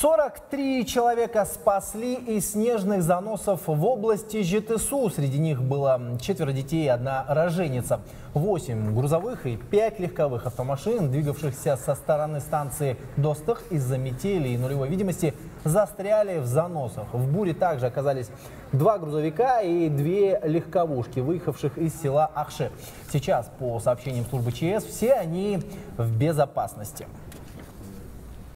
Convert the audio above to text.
43 человека спасли из снежных заносов в области ЖТСУ. Среди них было четверо детей и одна роженица. Восемь грузовых и пять легковых автомашин, двигавшихся со стороны станции Достах из-за метели и нулевой видимости, застряли в заносах. В буре также оказались два грузовика и две легковушки, выехавших из села Ахше. Сейчас, по сообщениям службы ЧС, все они в безопасности.